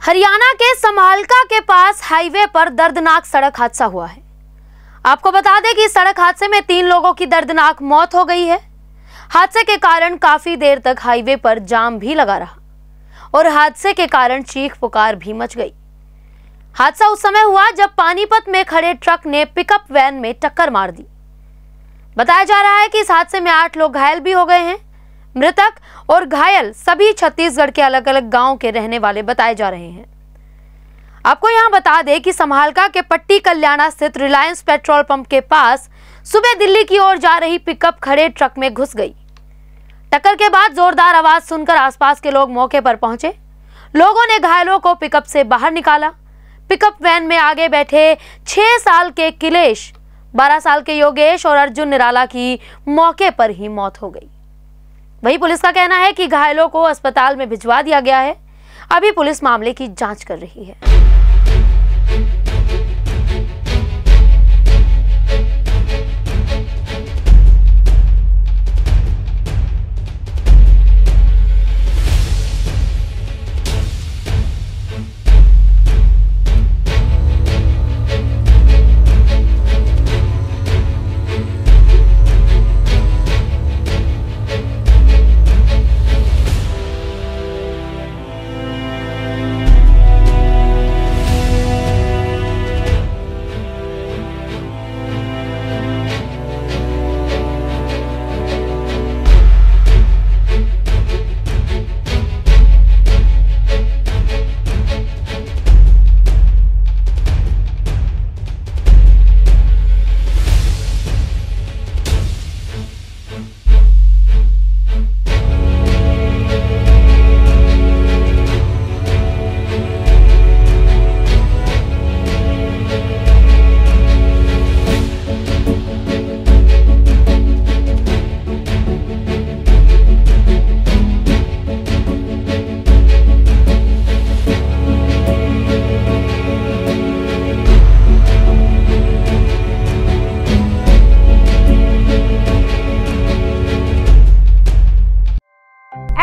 हरियाणा के समालका के पास हाईवे पर दर्दनाक सड़क हादसा हुआ है। आपको बता दें कि सड़क हादसे में तीन लोगों की दर्दनाक मौत हो गई है। हादसे के कारण काफ़ी देर तक हाईवे पर जाम भी लगा रहा और हादसे के कारण चीख पुकार भी मच गई। हादसा उस समय हुआ जब पानीपत में खड़े ट्रक ने पिकअप वैन में टक्कर मार दी। बताया जा रहा है कि इस हादसे में आठ लोग घायल भी हो गए हैं। मृतक और घायल सभी छत्तीसगढ़ के अलग अलग गाँव के रहने वाले बताए जा रहे हैं। आपको यहाँ बता दें कि संभालका के पट्टी कल्याणा स्थित रिलायंस पेट्रोल पंप के पास सुबह दिल्ली की ओर जा रही पिकअप खड़े ट्रक में घुस गई। टक्कर के बाद जोरदार आवाज़ सुनकर आसपास के लोग मौके पर पहुँचे। लोगों ने घायलों को पिकअप से बाहर निकाला। पिकअप वैन में आगे बैठे छह साल के किलेश, बारह साल के योगेश और अर्जुन निराला की मौके पर ही मौत हो गई। वही पुलिस का कहना है कि घायलों को अस्पताल में भिजवा दिया गया है। अभी पुलिस मामले की जाँच कर रही है।